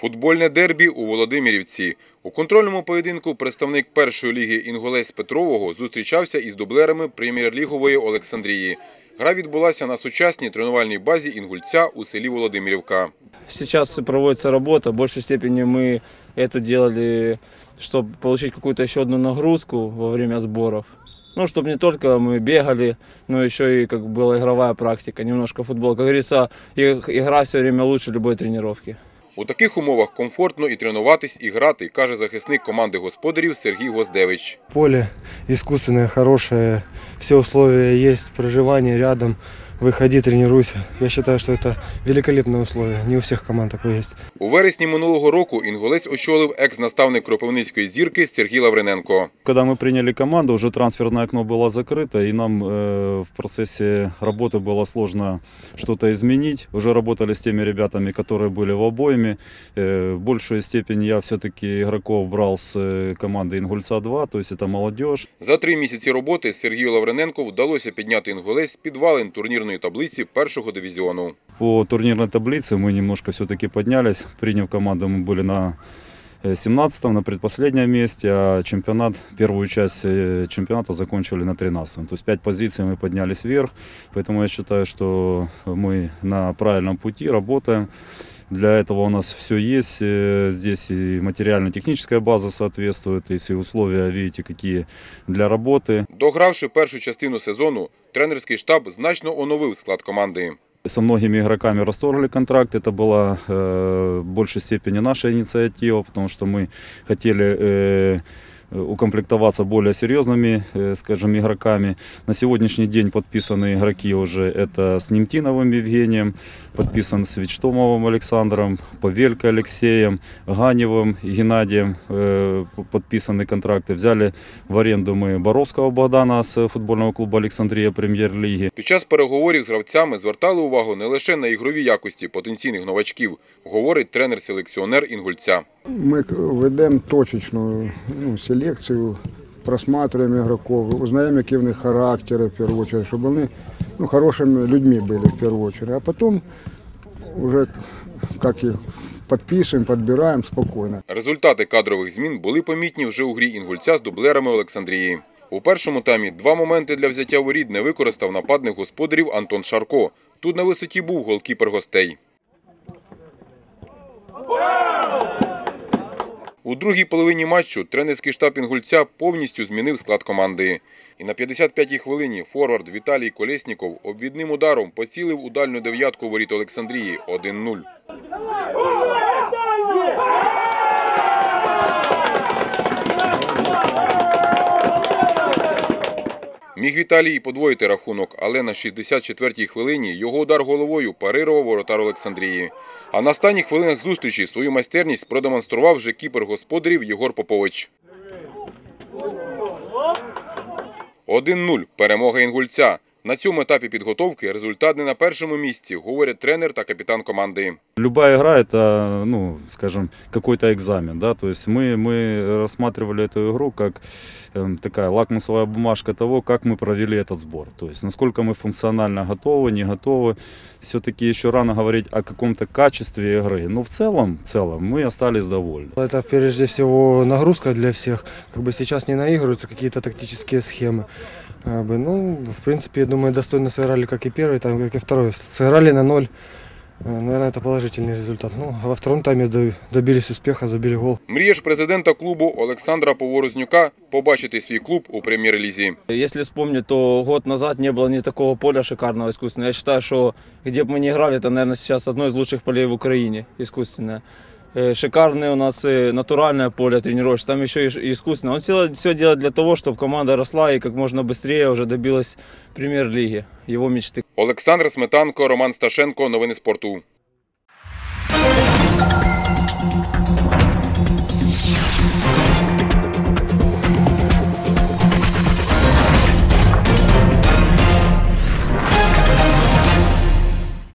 Футбольне дербі у Володимирівці. У контрольному поєдинку представник першої ліги Інголець Петрового зустрічався із дублерами прем'єр-лігової Олександрії. Гра відбулася на сучасній тренувальній базі Інгульця у селі Володимирівка. Сейчас проводится работа. В большей степени мы это делали, чтобы получить какую-то еще одну нагрузку во время сборов. Ну, чтобы не только мы бегали, но еще и как была игровая практика, немножко футбол. Как говорится, и- игра все время лучше любой тренировки. У таких умовах комфортно і тренуватись, і грати, каже захисник команди господарів Сергій Гоздевич. Поле искусственное, хорошее, все условия есть, проживание рядом, выходи, тренируйся. Я считаю, что это великолепное условие, не у всех команд такое есть. У вересні минулого року Інголець очолив екс-наставник Кропивницької зірки Сергій Лавриненко. Когда мы приняли команду, уже трансферное окно было закрыто, и нам э, в процессе работы было сложно что-то изменить. Уже работали с теми ребятами, которые были в обоими. Э, в большую степень я все-таки игроков брал с э, команды Ингульца-2, то есть это молодежь. За три місяці роботи Сергію Лавриненку вдалося підняти Інголець з підвалин турнірної таблиці першого дивізіону. По турнирной таблице мы немножко все-таки поднялись. Приняв команду, мы были на 17 на предпоследнем месте, а чемпионат, первую часть э, чемпионата закончили на 13 То есть 5 позиций мы поднялись вверх, поэтому я считаю, что мы на правильном пути работаем. Для этого у нас все есть. э, Здесь и материально-техническая база соответствует, есть и условия, видите, какие для работы. Догравши першу частину сезону, тренерський штаб значно оновив склад команди. Со многими игроками расторгли контракт. Это была э, в большей степени наша инициатива, потому что мы хотели э, укомплектоваться более серьезными, э, скажем, игроками. На сегодняшний день подписаны игроки уже это с Немтиновым Евгением, подписан с Вичтомовым Александром, Павелько Алексеем, Ганевым Геннадием. э, Подписаны контракты. Взяли в аренду мы Боровского Богдана с футбольного клуба Александрия премьер-лиги. Під час переговорів з гравцями звертали увагу не лише на ігрові якості потенційних новачків, говорить тренер-селекціонер Інгульця. Мы к- ведем точечную ну, селекцию, просматриваем игроков, узнаем, які в них характери в первую очередь, щоб вони ну, хорошими людьми были в первую очередь. А потом уже как их подписываем, подбираем спокойно. Результати кадрових змін були помітні вже у грі Інгульця з дублерами Олександрії. У першому таймі два моменти для взяття воріт не використав нападник господарів Антон Шарко. Тут на висоті був голкіпер гостей. У другій половині матчу тренерський штаб Інгульця повністю змінив склад команди. І на 55-й хвилині форвард Віталій Колєсніков обвідним ударом поцілив у дальню дев'ятку воріт Олександрії 1-0. Міг Віталій подвоїти рахунок, але на 64-й хвилині його удар головою парирував воротар Олександрії. А на останніх хвилинах зустрічі свою майстерність продемонстрував вже кіпер господарів Єгор Попович. 1-0. Перемога інгульця. На цьому етапі підготовки результат не на першому місці, говорять тренер та капітан команди. Любая игра это, ну, скажем, какой-то экзамен, да, то есть мы, мы рассматривали эту игру как эм, такая лакмусовая бумажка того, как мы провели этот сбор, то есть насколько мы функционально готовы, не готовы. Все-таки еще рано говорить о каком-то качестве игры, но в целом, в целом мы остались довольны. Это прежде всего нагрузка для всех. Как бы сейчас не наигрываются какие-то тактические схемы. Как бы, ну, в принципе, я думаю, достойно сыграли как и первый, там, как и второй. Сыграли на ноль. Э, Наверное, это положительный результат. Ну, а во втором тайме до- добились успеха, забили гол. Мріє ж президента клубу Олександра Поворознюка побачити свій клуб у прем'єр-лізі. Если вспомнить, то год назад не было ни такого поля шикарного искусственного. Я считаю, что где бы мы ни играли, это, наверное, сейчас одно из лучших полей в Украине искусственное. Э, Шикарное у нас э, натуральное поле тренировочное, там еще и ш- и искусственное. Он все, все делает для того, чтобы команда росла и как можно быстрее уже добилась премьер-лиги, его мечты. Олександр Сметанко, Роман Сташенко. Новини спорту.